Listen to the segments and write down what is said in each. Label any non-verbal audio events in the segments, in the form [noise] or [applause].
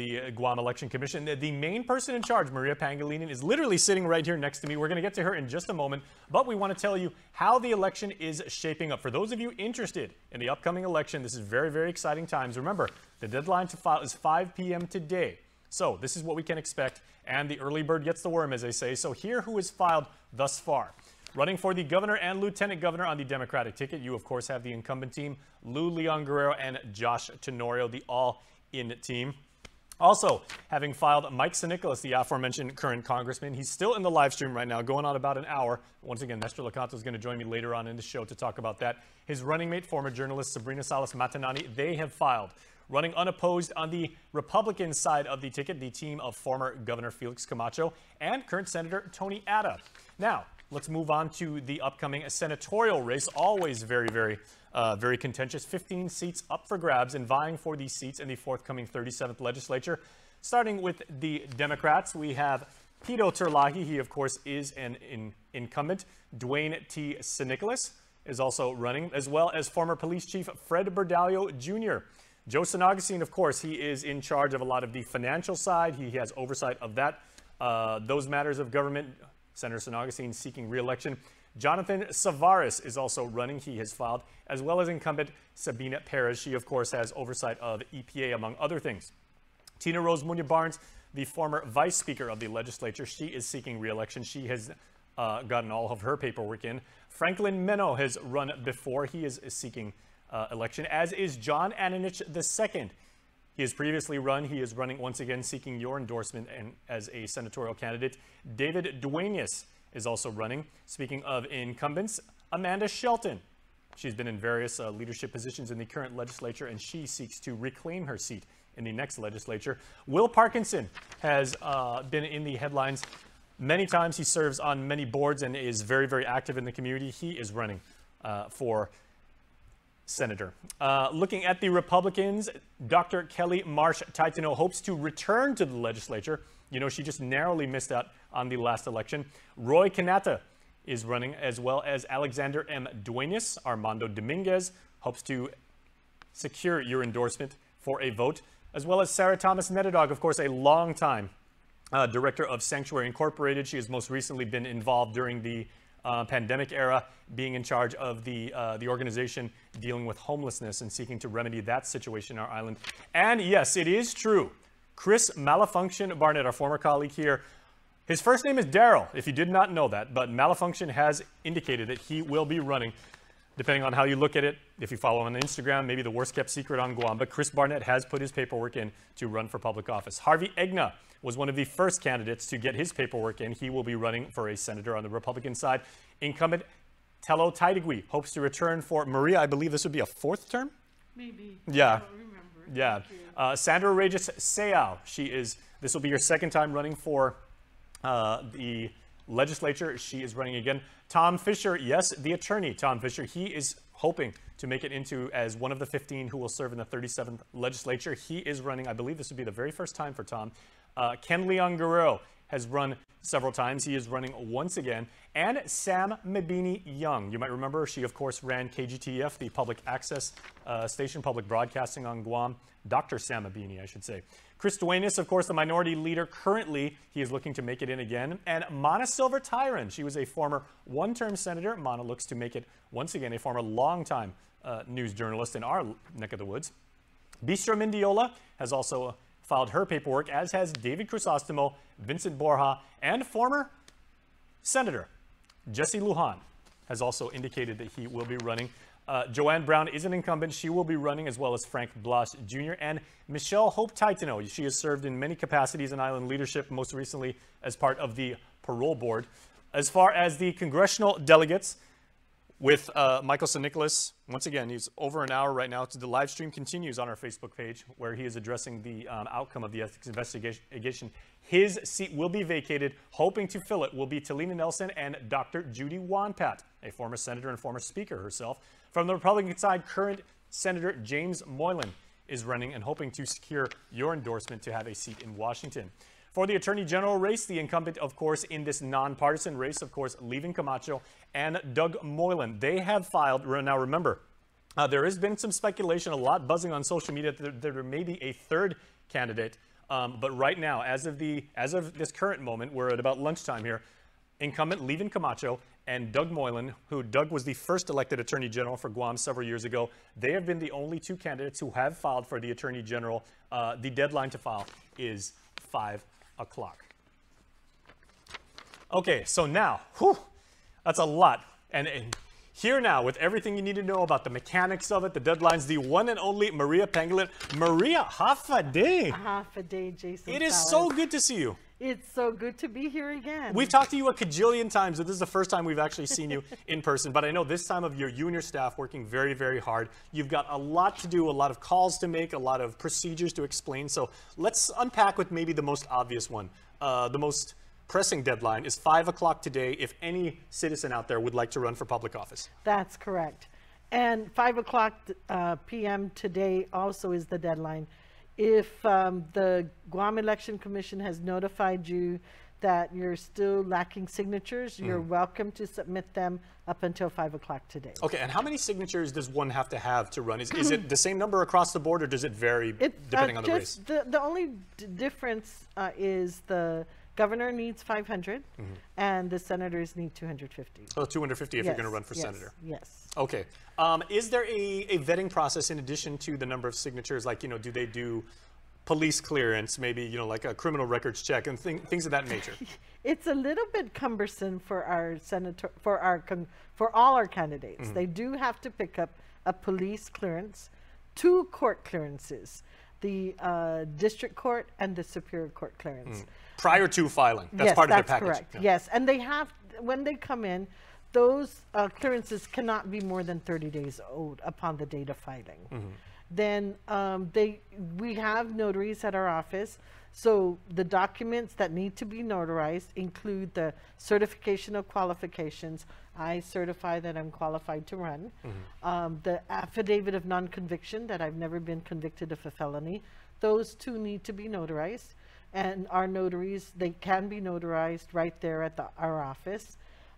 the uh, Guam Election Commission. The main person in charge, Maria Pangelinan, is literally sitting right here next to me. We're going to get to her in just a moment, but we want to tell you how the election is shaping up. For those of you interested in the upcoming election, this is very, very exciting times. Remember, the deadline to file is 5 p.m. today. So this is what we can expect, and the early bird gets the worm, as they say. So here who has filed thus far. Running for the governor and lieutenant governor on the Democratic ticket, you of course have the incumbent team, Lou Leon Guerrero and Josh Tenorio, the all-in team. Also, having filed Mike San the aforementioned current congressman, he's still in the live stream right now, going on about an hour. Once again, Nestor Licanto is going to join me later on in the show to talk about that. His running mate, former journalist Sabrina Salas Matanane, they have filed. Running unopposed on the Republican side of the ticket, the team of former Governor Felix Camacho and current Senator Tony Ada. Now, let's move on to the upcoming senatorial race. Always very, very uh, very contentious. 15 seats up for grabs and vying for these seats in the forthcoming 37th legislature. Starting with the Democrats, we have Pito Terlaje. He, of course, is an in incumbent. Dwayne T. San Nicolas is also running, as well as former police chief Fred Bordallo Jr. Joe San of course, he is in charge of a lot of the financial side. He has oversight of that, uh, those matters of government. Senator San Agustin seeking reelection. Jonathan Savaris is also running. He has filed, as well as incumbent Sabina Perez. She, of course, has oversight of EPA, among other things. Tina Rose Muña Barnes, the former vice speaker of the legislature, she is seeking reelection. She has uh, gotten all of her paperwork in. Franklin Meno has run before. He is seeking uh, election, as is John Ananich II. He has previously run. He is running once again, seeking your endorsement and as a senatorial candidate. David Duenas is also running. Speaking of incumbents, Amanda Shelton. She's been in various uh, leadership positions in the current legislature, and she seeks to reclaim her seat in the next legislature. Will Parkinson has uh, been in the headlines many times. He serves on many boards and is very, very active in the community. He is running uh, for senator. Uh, looking at the Republicans, Dr. Kelly Marsh Taitano hopes to return to the legislature. You know, she just narrowly missed out on the last election. Roy Kanata is running, as well as Alexander M. Duenas. Armando Dominguez hopes to secure your endorsement for a vote, as well as Sarah Thomas Nededog, of course, a long time uh, director of Sanctuary Incorporated. She has most recently been involved during the uh, pandemic era, being in charge of the, uh, the organization dealing with homelessness and seeking to remedy that situation in our island. And yes, it is true. Chris Malfunction Barnett, our former colleague here, his first name is Daryl, if you did not know that, but Malfunction has indicated that he will be running, depending on how you look at it. If you follow him on Instagram, maybe the worst kept secret on Guam, but Chris Barnett has put his paperwork in to run for public office. Harvey Egna was one of the first candidates to get his paperwork in. He will be running for a senator on the Republican side. Incumbent Telo Taitague hopes to return for Maria. I believe this would be a fourth term? Maybe. Yeah. Yeah. Uh, Sandra Regis Seau. She is, this will be your second time running for uh, the legislature. She is running again. Tom Fisher, yes, the attorney, Tom Fisher, he is hoping to make it into as one of the 15 who will serve in the 37th legislature. He is running, I believe this would be the very first time for Tom. Uh, Ken Leon Guerrero has run several times. He is running once again. And Sam Mabini Young. You might remember she, of course, ran KGTF, the public access uh, station, public broadcasting on Guam. Dr. Sam Mabini, I should say. Chris Duenas, of course, the minority leader. Currently, he is looking to make it in again. And Mana Silva Taijeron. She was a former one-term senator. Mana looks to make it once again a former long-time uh, news journalist in our neck of the woods. Bistra Mendiola has also filed her paperwork, as has David Crisostomo, Vincent Borja, and former Senator Jesse Lujan has also indicated that he will be running. Uh, Joanne Brown is an incumbent. She will be running, as well as Frank Blas Jr. and Michelle Hope Taitano. She has served in many capacities in island leadership, most recently as part of the parole board. As far as the congressional delegates, with uh, Michael San Nicolas. Once again, he's over an hour right now. The live stream continues on our Facebook page where he is addressing the um, outcome of the ethics investigation. His seat will be vacated. Hoping to fill it will be Talina Nelson and Dr. Judi Won Pat, a former senator and former speaker herself. From the Republican side, current Senator James Moylan is running and hoping to secure your endorsement to have a seat in Washington. For the Attorney General race, the incumbent, of course, in this nonpartisan race, of course, Leevin Camacho and Doug Moylan. They have filed, now remember, uh, there has been some speculation, a lot buzzing on social media that there, there may be a third candidate Um, but right now, as of the as of this current moment, we're at about lunchtime here. Incumbent Leevin Camacho and Doug Moylan, who Doug was the first elected Attorney General for Guam several years ago, they have been the only two candidates who have filed for the Attorney General. Uh, the deadline to file is 5 o'clock. Okay, so now, whew, that's a lot. And, and, here now, with everything you need to know about the mechanics of it, the deadlines, the one and only Maria Pangelinan. Maria, half a day. Half a day, Jason. It is so good to see you. It's so good to be here again. We've talked to you a cajillion times, but this is the first time we've actually seen you [laughs] in person. But I know this time of year, you and your staff working very, very hard. You've got a lot to do, a lot of calls to make, a lot of procedures to explain. So let's unpack with maybe the most obvious one, uh, the most pressing deadline is 5 o'clock today if any citizen out there would like to run for public office. That's correct. And 5 o'clock uh, p.m. today also is the deadline. If um, the Guam Election Commission has notified you that you're still lacking signatures, mm. you're welcome to submit them up until 5 o'clock today. Okay, and how many signatures does one have to have to run? Is, is it the same number across the board or does it vary it, depending uh, on the race? The, the only difference uh, is the Governor needs 500, mm-hmm. and the senators need 250. Oh, 250 if yes, you're going to run for yes, senator. Yes. Okay. Um, is there a, a vetting process in addition to the number of signatures? Like, you know, do they do police clearance, maybe, you know, like a criminal records check and thing, things of that nature? [laughs] it's a little bit cumbersome for our senator, for our, con- for all our candidates. Mm-hmm. They do have to pick up a police clearance, two court clearances, the uh, district court and the superior court clearance. Mm prior to filing. That's yes, part of their package. correct. Yeah. Yes, and they have when they come in, those uh, clearances cannot be more than 30 days old upon the date of filing. Mm-hmm. Then um, they we have notaries at our office. So the documents that need to be notarized include the certification of qualifications. I certify that I'm qualified to run. Mm-hmm. Um, the affidavit of non-conviction that I've never been convicted of a felony. Those two need to be notarized and our notaries, they can be notarized right there at the, our office.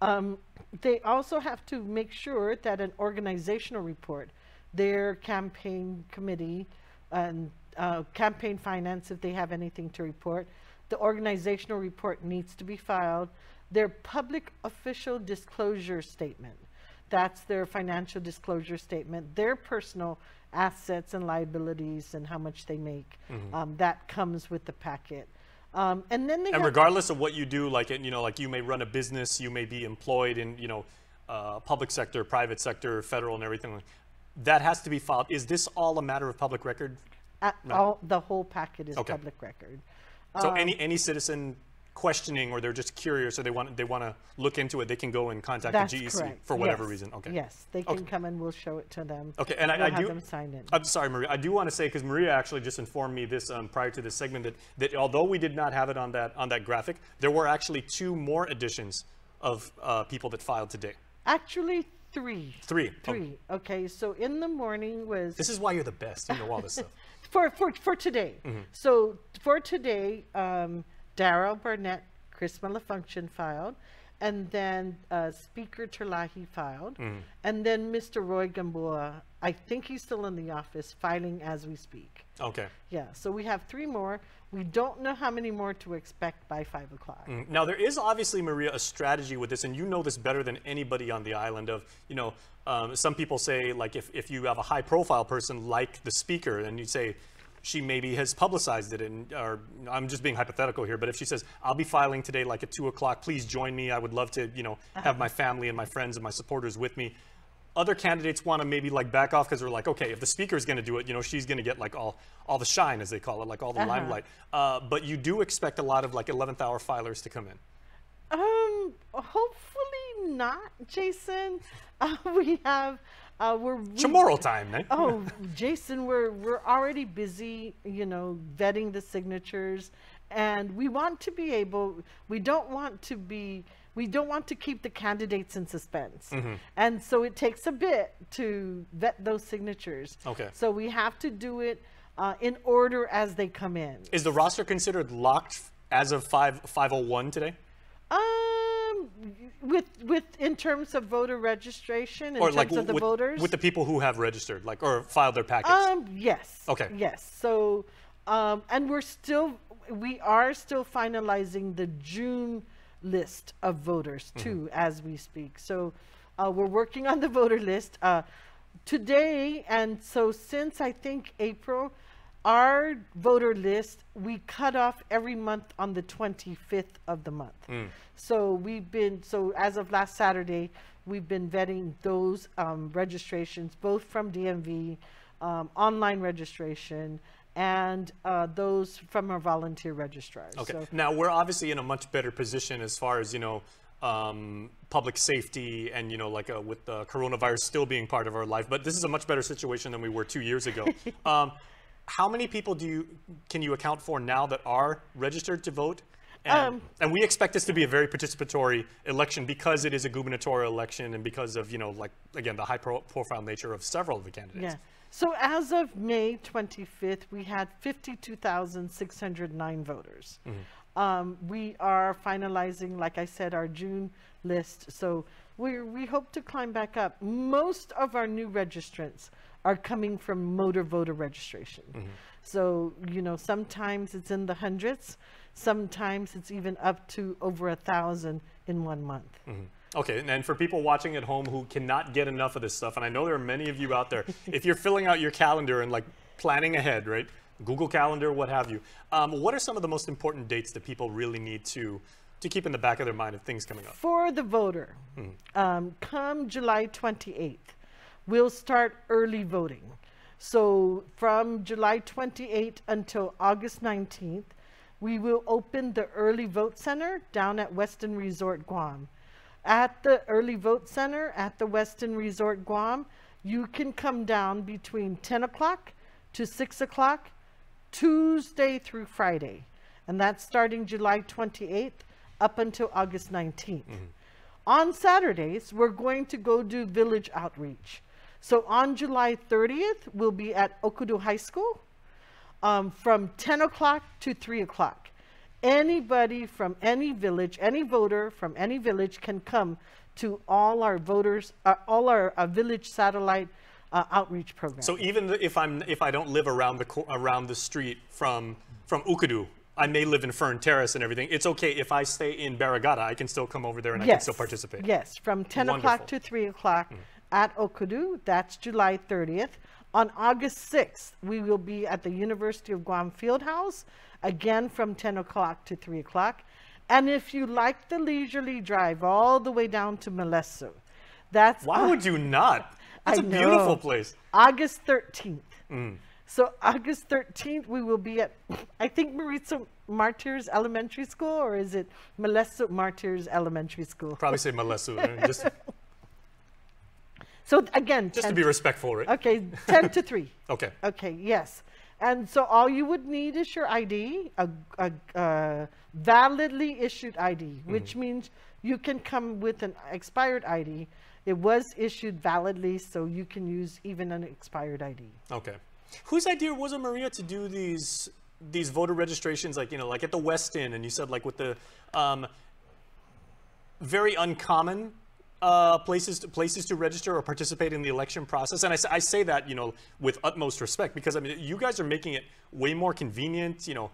Um, they also have to make sure that an organizational report, their campaign committee and uh, campaign finance, if they have anything to report, the organizational report needs to be filed. Their public official disclosure statement, that's their financial disclosure statement, their personal assets and liabilities and how much they make. Mm-hmm. Um, that comes with the packet. Um, and then they and regardless of what you do, like you know, like you may run a business, you may be employed in you know, uh, public sector, private sector, federal, and everything. That has to be filed. Is this all a matter of public record? No. All the whole packet is okay. public record. So um, any any citizen questioning or they're just curious or they want they want to look into it, they can go and contact That's the GEC correct. for whatever yes. reason. Okay. Yes, they can okay. come and we'll show it to them. Okay, and we'll I, I do. Them sign in. I'm sorry, Maria. I do want to say because Maria actually just informed me this um, prior to this segment that that although we did not have it on that on that graphic, there were actually two more additions of uh, people that filed today. Actually, three. Three. Three. Okay. okay. So in the morning was. This is why you're the best. You know all this stuff. [laughs] for for for today. Mm-hmm. So for today, um, Daryl Barnett Chris Malafunction filed, and then uh, Speaker Terlaje filed, mm. and then Mr. Roy Gamboa, I think he's still in the office, filing as we speak. Okay. Yeah, so we have three more. We don't know how many more to expect by 5 o'clock. Mm. Now, there is obviously, Maria, a strategy with this, and you know this better than anybody on the island of, you know, um, some people say, like, if, if you have a high-profile person like the speaker, and you say, she maybe has publicized it and or I'm just being hypothetical here, but if she says, I'll be filing today like at two o'clock, please join me. I would love to, you know, have my family and my friends and my supporters with me. Other candidates want to maybe like back off because they're like, okay, if the speaker is going to do it, you know, she's going to get like all, all the shine, as they call it, like all the uh-huh. limelight. Uh, but you do expect a lot of like 11th hour filers to come in. Um, hopefully not, Jason. [laughs] Uh, we have uh, we're we, tomorrow time, man. oh, [laughs] Jason, we're we're already busy, you know, vetting the signatures, and we want to be able. We don't want to be. We don't want to keep the candidates in suspense, mm-hmm. and so it takes a bit to vet those signatures. Okay. So we have to do it uh, in order as they come in. Is the roster considered locked as of five five oh one today? Um with with in terms of voter registration in or terms like of the with, voters? with the people who have registered like or filed their packets? Um yes. Okay. Yes. So Um, and we're still, we are still finalizing the June list of voters too, as we speak. So uh, we're working on the voter list. Uh, today, and so since I think April, our voter list we cut off every month on the 25th of the month. So we've been so as of last Saturday, we've been vetting those um, registrations, both from DMV, um, online registration, and uh, those from our volunteer registrars. Okay. So Now we're obviously in a much better position as far as you know, um, public safety and you know, like uh, with the coronavirus still being part of our life. But this is a much better situation than we were two years ago. [laughs] um, how many people do you can you account for now that are registered to vote? And, Um, and we expect this to be a very participatory election because it is a gubernatorial election and because of you know, like again, the high pro- profile nature of several of the candidates. Yeah. So as of May 25th, we had 52,609 voters. Um, we are finalizing, like I said, our June list. So we we hope to climb back up. Most of our new registrants are coming from motor voter registration. So you know, sometimes it's in the hundreds, sometimes it's even up to over a thousand in one month. Okay, and- and for people watching at home who cannot get enough of this stuff, and I know there are many of you out there, [laughs] if you're filling out your calendar and like planning ahead, right? Google Calendar, what have you. Um, what are some of the most important dates that people really need to to keep in the back of their mind of things coming up? For the voter, um, come July 28th, we'll start early voting. So from July 28th until August 19th, we will open the early vote center down at Westin Resort Guam. At the early vote center at the Westin Resort Guam, you can come down between 10 o'clock to 6 o'clock Tuesday through Friday. And that's starting July 28th up until August 19th. Mm-hmm. On Saturdays, we're going to go do village outreach. So on July 30th, we'll be at Okkodo High School um, from 10 o'clock to 3 o'clock. Anybody from any village, any voter from any village can come to all our voters, uh, all our uh, village satellite uh, outreach programs. So even if I'm if I don't live around the co- around the street from from Okkodo, I may live in Fern Terrace and everything. It's okay if I stay in Barrigada, I can still come over there and I can still participate. Yes, from 10 o'clock to 3 o'clock at Okkodo. That's July 30th. On August 6th, we will be at the University of Guam Field House, again from 10 o'clock to 3 o'clock. And if you like the leisurely drive all the way down to Molesso, that's Why would you not? [laughs] That's I a beautiful place. August 13th. Mm. So August 13th, we will be at, I think Merizo Martyrs Elementary School, or is it Molesso Martyrs Elementary School? Probably say Malesu, [laughs] just So again, just to be respectful, right? Okay, 10 to 3. [laughs] Okay. Okay, yes. And so all you would need is your ID, a, a, uh validly issued ID, Mm-hmm. which means you can come with an expired ID. It was issued validly, so you can use even an expired ID. Okay. Whose idea was it, Maria, to do these these voter registrations, like you know, like at the Westin, and you said like with the um, very uncommon uh, places to, places to register or participate in the election process. And I, I, say that you know with utmost respect because I mean you guys are making it way more convenient, you know,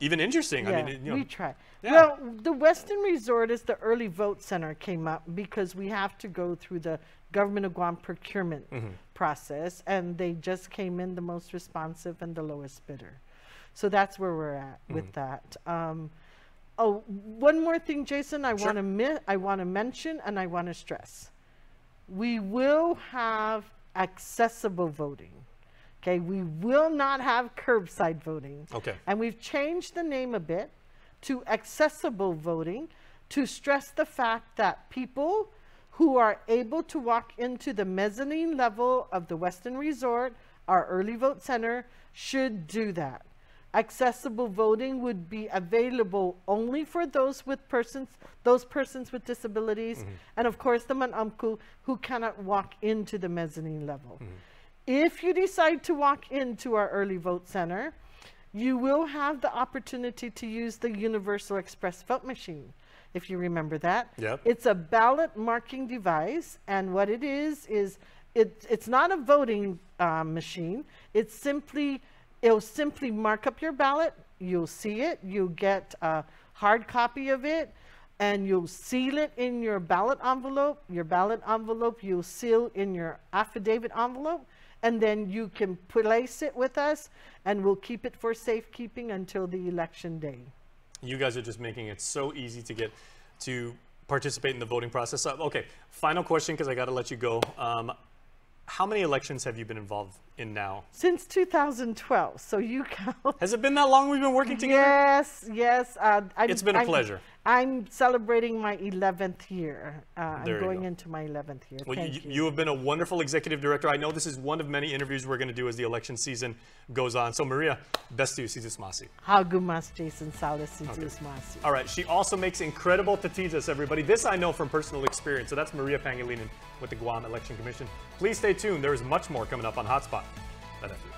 even interesting. Yeah, I mean, you know, we try. Yeah. Well, the Westin Resort is the early vote center came up because we have to go through the government of Guam procurement Mm-hmm. process, and they just came in the most responsive and the lowest bidder. So that's where we're at with Mm-hmm. that. Um, oh, one more thing, Jason, I Sure. want to mi- I want to mention and I want to stress. We will have accessible voting. Okay, we will not have curbside voting. Okay. And we've changed the name a bit to accessible voting to stress the fact that people who are able to walk into the mezzanine level of the Westin Resort, our early vote center, should do that. Accessible voting would be available only for those with persons, those persons with disabilities, and of course the Manamku who cannot walk into the mezzanine level. If you decide to walk into our early vote center, you will have the opportunity to use the Universal Express vote machine, if you remember that. Yep. It's a ballot marking device, and what it is is it, it's not a voting uh, machine. It's simply It'll simply mark up your ballot. You'll see it. You'll get a hard copy of it, and you'll seal it in your ballot envelope. Your ballot envelope you'll seal in your affidavit envelope, and then you can place it with us, and we'll keep it for safekeeping until the election day. You guys are just making it so easy to get to participate in the voting process. Okay, final question because I got to let you go. Um, how many elections have you been involved in now? Since 2012, so you count. Has it been that long we've been working together? Yes, yes. Uh, It's been a I'm- pleasure. I'm celebrating my 11th year. Uh, I'm going go. into my 11th year. Well, Thank you, you. you have been a wonderful executive director. I know this is one of many interviews we're going to do as the election season goes on. So, Maria, best to you, Caesar Smasi. Hagumas Jason Salas Sizus Masi. All right, she also makes incredible tortillas, everybody. This I know from personal experience. So that's Maria Pangelinan with the Guam Election Commission. Please stay tuned. There is much more coming up on Hotspot. This.